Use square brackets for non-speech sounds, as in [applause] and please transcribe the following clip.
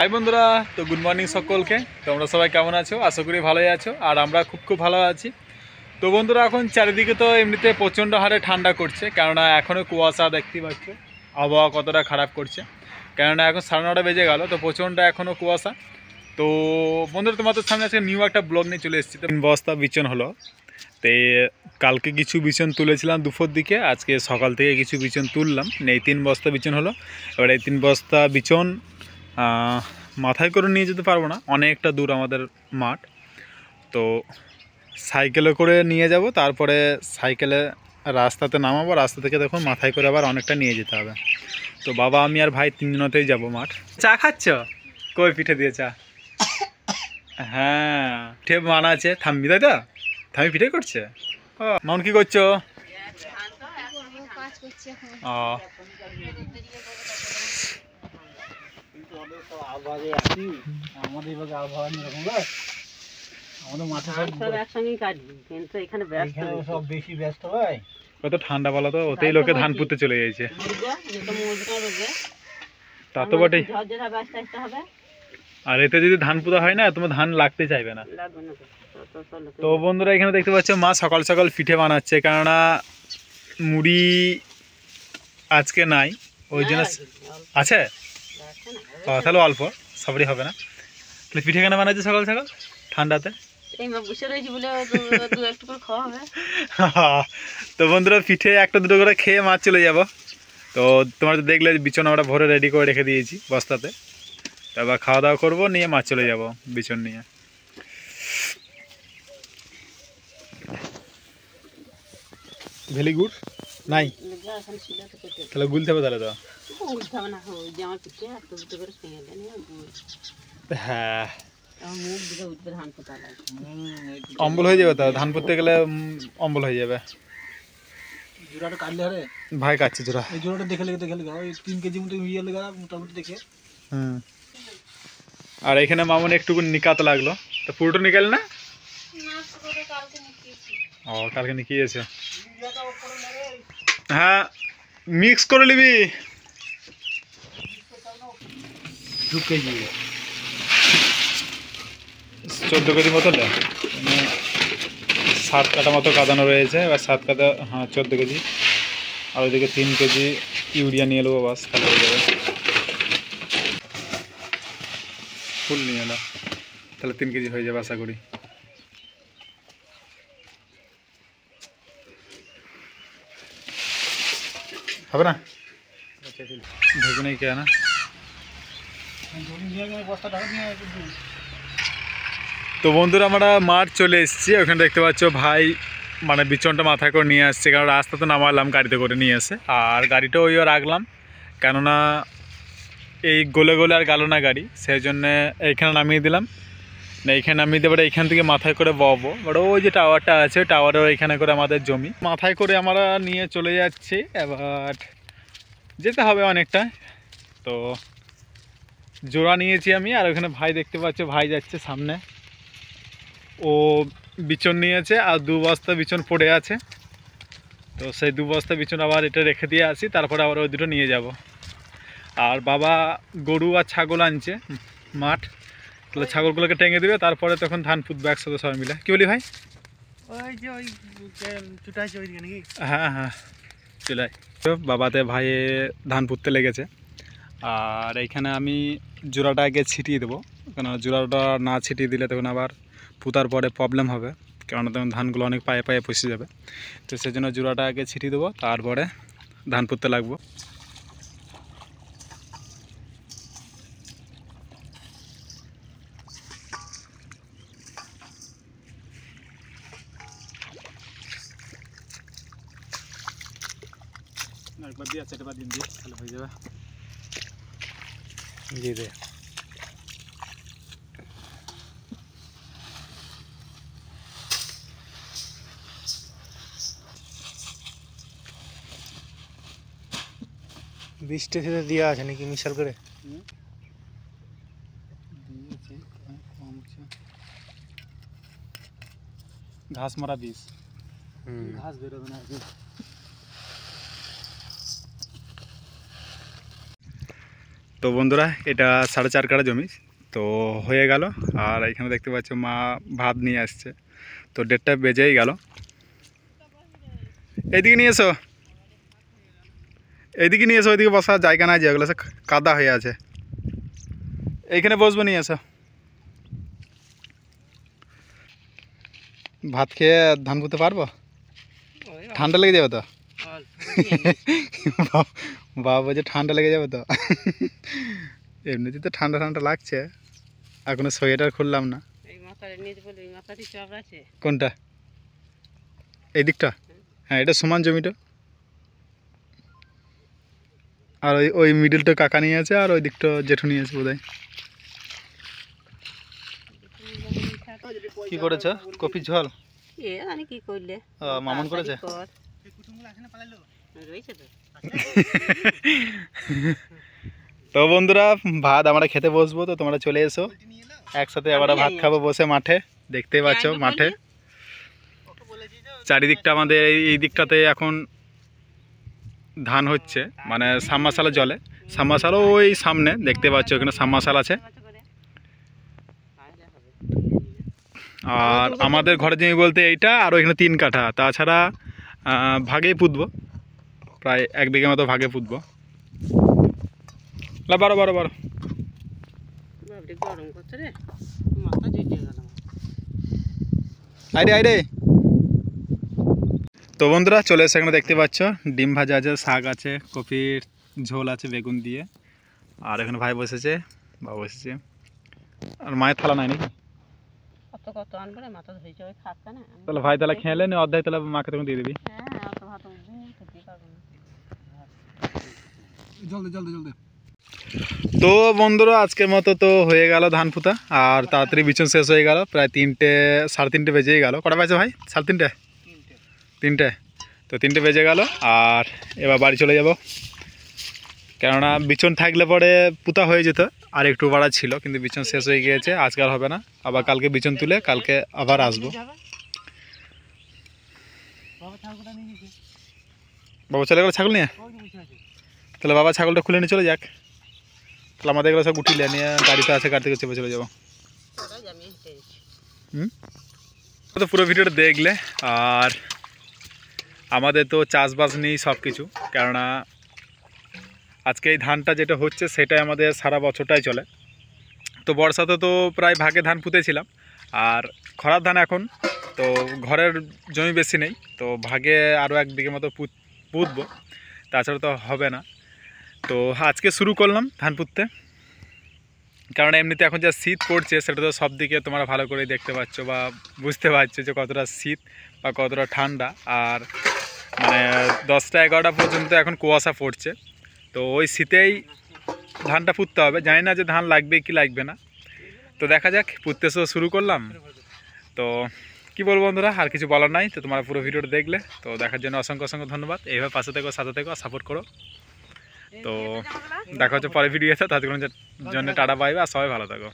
High বন্ধুরা, তো good morning সকলকে। তোমরা সবাই কেমন আছো? আশা করি ভালোই আছো, আর আমরা খুব খুব ভালো আছি। তো বন্ধুরা, এখন চারিদিকে তো এমনিতে প্রচণ্ড হারে ঠান্ডা করছে, কেননা এখনও কুয়াশা দেখতে পাচ্ছ, আবহাওয়া কতটা খারাপ করছে। কেননা এখন সাড়ে নটা বেজে গেল, তো প্রচণ্ড এখনও কুয়াশা। তো বন্ধুরা, তোমাদের সামনে আজকে নিউ একটা ব্লগ নিয়ে চলে এসেছি। তো বস্তা বিচন হলো। তো কালকে কিছু বিচন তুলেছিলাম দুপুর দিকে, আজকে সকাল থেকে কিছু বিচন তুললাম। এই তিন বস্তা বিচন হলো। এবার এই তিন বস্তা বিচন মাথায় করে নিয়ে যেতে পারব না। অনেকটা দূর আমাদের মাঠ। তো সাইকেলে করে নিয়ে যাব তারপরে সাইকেলে রাস্তাতে নামাবো। রাস্তা থেকে দেখুন মাথায় করে আবার অনেকটা নিয়ে যেতে হবে। তো বাবা আমি আর ভাই তিনজনতেই যাব মাঠ। চা খাচ্ছ? কই পিঠে দিয়ে চা? হ্যাঁ পিঠে বানাচ্ছে থাম্বি তাই তো? থামি পিঠে করছে? ও মামন কি করছ? এখন ও। আমাদের আবহাওয়া এরকম আমাদের মাঠে সব সব একসঙ্গেই কাটবি কিন্তু এখানে ব্যস্ত সব বেশি ব্যস্ত হয়। কত ঠান্ডা বলো তো ওতেই লোকে ধান পুঁতে চলে রোগে, তা তো বটেই। আর এতে যদি ধান পোতা হয় না তোমার ধান লাগতে চাইবে না। তো। বন্ধুরা এখানে দেখতে পাচ্ছ মা সকাল সকাল পিঠে বানাচ্ছে কেননা মুড়ি আজকে নাই। ওই জন্য আছে। ও, তাহলে অল্প সবারই হবে না। তাহলে পিঠে কেন বানাচ্ছে সকাল সকাল? ঠান্ডাতে? [laughs] তো বন্ধুরা পিঠে একটা দুটো করে খেয়ে মাছ চলে যাব। তো তোমরা তো দেখলে বিছন আমরা ভরে রেডি করে রেখে দিয়েছি বস্তাতে। তারপর খাওয়া দাওয়া করব নিয়ে মাছ চলে যাব বিছন নিয়ে। ভেলি গুড় নাই তাহলে গুলতে হবে তাহলে তো। উঠতে হবে না ওই যে আমার পিঠে একটা দুটো করে খেয়ে দেন হ্যাঁ আমার মুখ দিকে উঠবে ধান পোতা লাগে অম্বল হয়ে যাবে তো ধান করতে গেলে উম, অম্বল হয়ে যাবে জোড়াটা কাটলে হারে ভাই কাটছে জোড়া এই জোড়াটা দেখে লেগে দেখে লেগে ওই তিন কেজি মতো ইয়ে লেগে মোটামুটি দেখে হুম আর এখানে মামুন একটু নিকাত লাগল তো পুরোটা নিকাল না ও কালকে নিকিয়েছে হ্যাঁ মিক্স করে নিবি দু কেজি চোদ্দ কেজি মতো মানে সাত কাটা মতো কাদানো রয়েছে। এবার সাত কাটা হ্যাঁ চোদ্দ কেজি। আর ওইদিকে তিন কেজি ইউরিয়া নিয়ে নেব বাস তাহলে হয়ে যাবে। ফুল নিয়ে এলো তাহলে তিন কেজি হয়ে যাবে আশা করি। হবে না? ভেবে নেই কে না তো বন্ধুরা আমরা মাঠ চলে এসেছি। ওখানে দেখতে পাচ্ছ ভাই মানে বিচনটা মাথায় করে নিয়ে আসছে। কারণ রাস্তা তো নামালাম, গাড়িতে করে নিয়ে এসে। আর গাড়িটা ওইও রাখলাম। কেননা এই গোলে গোলে আর গেল না গাড়ি। সেই জন্যে এইখানে নামিয়ে দিলাম। না, এইখানে নামিয়ে দিয়ে এইখান থেকে মাথায় করে ববো। বাট ওই যে টাওয়ারটা আছে, টাওয়ারের ওইখানে করে আমাদের জমি। মাথায় করে আমরা নিয়ে চলে যাচ্ছি। এবার যেতে হবে অনেকটা। তো জোড়া নিয়েছি আমি আর ওখানে ভাই দেখতে পাচ্ছ ভাই যাচ্ছে সামনে। ও বিচন নিয়েছে আর দু বস্তা বিচন পড়ে আছে। তো সেই দু বস্তা বিচন আবার এটা রেখে দিয়ে আসি তারপরে আবার ওই দুটো নিয়ে যাব। আর বাবা গরু আর ছাগল আনছে মাঠ। তাহলে ছাগলগুলোকে টেঙে দেবে তারপরে তখন ধান পুতবে একসাথে সবাই মিলে। কী বলি ভাই? ওই যে হ্যাঁ হ্যাঁ চলে তো বাবাতে ভাইয়ে ধান পুঁততে লেগেছে। আর এইখানে আমি জোড়াটা আগে ছিটিয়ে দেবো। কেন জোড়াটা না ছিটিয়ে দিলে তখন আবার পুতার পরে প্রবলেম হবে। কেননা তখন ধানগুলো অনেক পায়ে পায়ে পচে যাবে। তো সেই জন্য জোড়াটা আগে ছিটিয়ে দেবো, তারপরে ধান পুঁততে লাগবো। একবার দিয়ে চারবার দিন দিয়ে তাহলে হয়ে যাবে। দিয়ে দে বৃষ্টি থেকে দেওয়া আছে নাকি মিশাল করে ঘাস মারা বীজ হুম ঘাস বেরোবে না তো বন্ধুরা এটা সাড়ে চার কাঠা জমি তো হয়ে গেল। আর এখানে দেখতে পাচ্ছ মা ভাত নিয়ে আসছে। তো ডেটটা বেজেই গেল। এইদিকে নিয়ে এসো। এইদিকে নিয়ে এসো ওইদিকে বসার জায়গা নাই যেগুলো কাদা হয়ে আছে। এইখানে বসবো নিয়ে এসো। ভাত খেয়ে ধান পুঁতে পারব? ঠান্ডা লেগে যাবে তো? [laughs] [laughs] বাবা বলছে ঠান্ডা লেগে যাবে তো? এমনিতে তো ঠান্ডা ঠান্ডা লাগছে। এখনও সোয়েটার খুললাম না। কোনটা? এই দিকটা? হ্যাঁ এটা সমান জমিটা। আর ওই ওই মিডিলটা কাকা নিয়ে আছে আর ওই দিকটা জেঠু নিয়ে আছে বোধহয়। কি করেছ? কপি ঝোল? এ জানি কি করলে। ও, মামন করেছে? [laughs] তো বন্ধুরা ভাত আমরা খেতে বসবো তো তোমরা চলে এসো। একসাথে আবার ভাত খাব বসে মাঠে দেখতেই পাচ্ছ মাঠে। চারিদিকটা আমাদের এই দিকটাতে এখন ধান হচ্ছে মানে সাবমার্শালের জলে। সাবমার্শালও ওই সামনে দেখতে পাচ্ছ ওখানে সাবমার্শাল আছে। আর আমাদের ঘরের জমি বলতে এইটা আর ওইখানে তিন কাঠা। তাছাড়া ভাগেই পুঁতবো। প্রায় এক বিঘে মতো ভাগে পুঁতবো বারো বারো বারো। বাবরে গরম রে। মাথা জেটে গেল আমার। আইরে আইরে। তো বন্ধুরা চলে এসে এখানে দেখতে পাচ্ছ ডিম ভাজা আছে শাক আছে কপির ঝোল আছে বেগুন দিয়ে। আর এখানে ভাই বসেছে বাবা বসেছে। আর মায়ের থালা নাই নাকি? তাহলে ভাই তাহলে খেলে নি অর্ধেক তাহলে মাকে তখন দিয়ে দিবি। হ্যাঁ অত ভাত উঠবে খেতে পারব না জলদি জলদি জলদি তো বন্ধুরা আজকের মতো তো হয়ে গেল ধান পুঁতা আর তাড়াতাড়ি বিছন শেষ হয়ে গেল প্রায় তিনটে সাড়ে তিনটে বেজেই গেল। কটা বাজে ভাই? সাড়ে তিনটে? তিনটে। তো তিনটে বেজে গেল আর এবার বাড়ি চলে যাব। কেননা বিছন থাকলে পরে পুতা হয়ে যেত আর একটু বাড়া ছিল কিন্তু বিছন শেষ হয়ে গিয়েছে আজকাল হবে না। আবার কালকে বিছন তুলে কালকে আবার আসব। বাবা চলে গেলো ছাগল নিয়ে? তাহলে বাবা ছাগলটা খুলে নিয়ে চলে যাক। তাহলে আমাদের এগুলো সব গুটিলে নিয়ে গাড়িতে আছে গাড়ি থেকে চেপে চলে যাব। হুম? তো পুরো ভিডিওটা দেখলে, আর আমাদের তো চাষবাস নেই সব কিছু, কেননা আজকে এই ধানটা যেটা হচ্ছে, সেটাই আমাদের সারা বছরটাই চলে। তো বর্ষাতে তো প্রায় ভাগে ধান পুঁতেছিলাম, আর খরার ধান এখন, তো ঘরের জমি বেশি নেই, তো ভাগে আরও এক বিঘে মতো পুঁত, পুঁতবো। তাছাড়া তো হবে না। তো আজকে শুরু করলাম ধান পুঁততে কারণ এমনিতে এখন যা শীত পড়ছে, সেটা তো সব দিকে তোমরা ভালো করে দেখতে পাচ্ছ বা বুঝতে পারছ যে কতটা শীত বা কতটা ঠান্ডা। আর মানে দশটা এগারোটা পর্যন্ত এখন কুয়াশা পড়ছে। তো ওই শীতেই ধানটা পুঁততে হবে। জানি না যে ধান লাগবে কি লাগবে না। তো দেখা যাক, পুঁততে শুরু করলাম। তো কি বলব বন্ধুরা, আর কিছু বলার নাই। তো তোমরা পুরো ভিডিওটা দেখলে। তো দেখার জন্য অসংখ্য অসংখ্য ধন্যবাদ। এইভাবে পাশে থেকো, সাথে থেকো সাপোর্ট করো। তো দেখা হচ্ছে ফিরিয়ে আছে তাদের জন্য টাটা পাইবে আর সবাই ভালো থাকো।